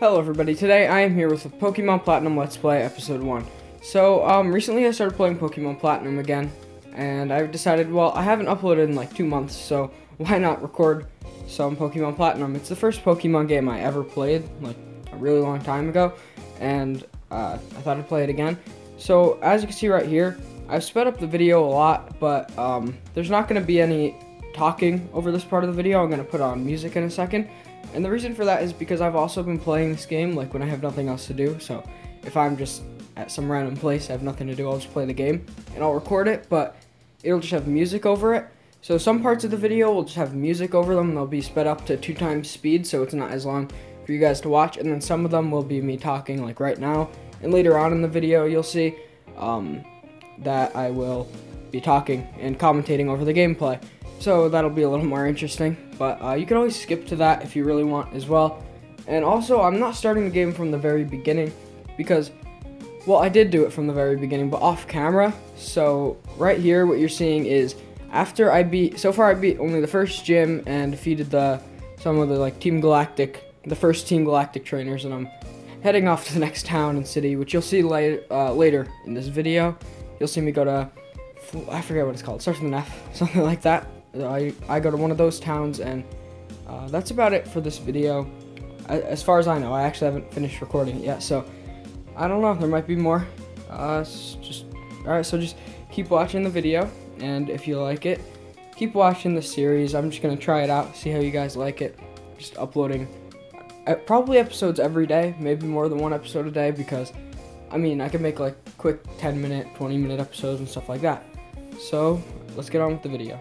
Hello everybody, today I am here with the Pokemon Platinum Let's Play Episode 1. So, um, recently I started playing Pokemon Platinum again, and I've decided, well, I haven't uploaded in like two months, so why not record some Pokemon Platinum? It's the first Pokemon game I ever played, like, a really long time ago, and, uh, I thought I'd play it again. So, as you can see right here, I've sped up the video a lot, but, um, there's not going to be any talking over this part of the video. I'm going to put on music in a second. And the reason for that is because I've also been playing this game like when I have nothing else to do. So if I'm just at some random place, I have nothing to do, I'll just play the game and I'll record it, but it'll just have music over it. So some parts of the video will just have music over them they'll be sped up to two times speed so it's not as long for you guys to watch. And then some of them will be me talking like right now. And later on in the video, you'll see um, that I will be talking and commentating over the gameplay. So that'll be a little more interesting. But uh, you can always skip to that if you really want as well. And also, I'm not starting the game from the very beginning because, well, I did do it from the very beginning, but off camera. So right here, what you're seeing is after I beat, so far I beat only the first gym and defeated the some of the like Team Galactic, the first Team Galactic trainers, and I'm heading off to the next town and city, which you'll see later uh, later in this video. You'll see me go to, I forget what it's called, starts with an F, something like that. I, I go to one of those towns, and uh, that's about it for this video. As far as I know, I actually haven't finished recording it yet, so I don't know. There might be more. Uh, just all right. So just keep watching the video, and if you like it, keep watching the series. I'm just gonna try it out, see how you guys like it. Just uploading uh, probably episodes every day, maybe more than one episode a day, because I mean I can make like quick 10 minute, 20 minute episodes and stuff like that. So let's get on with the video.